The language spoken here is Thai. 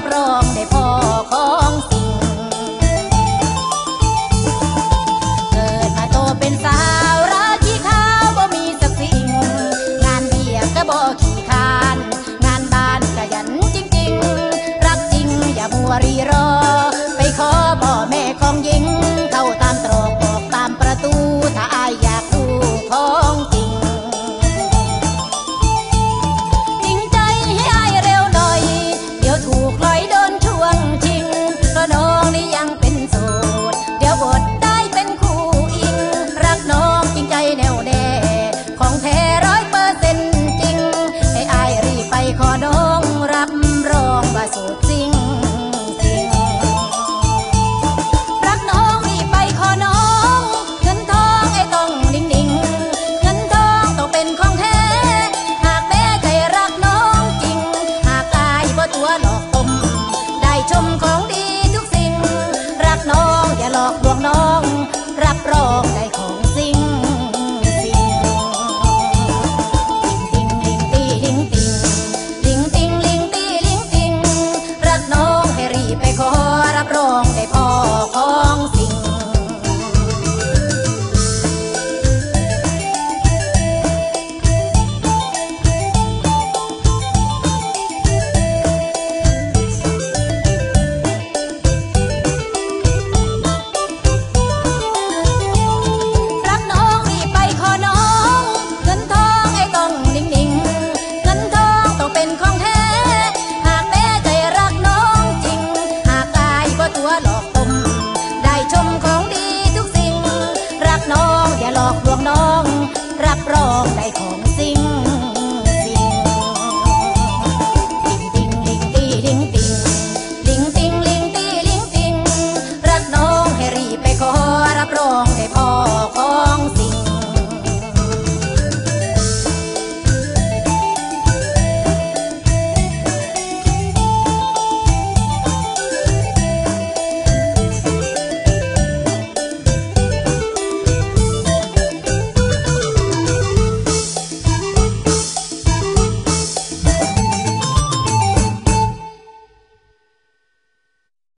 รับรองได้พอ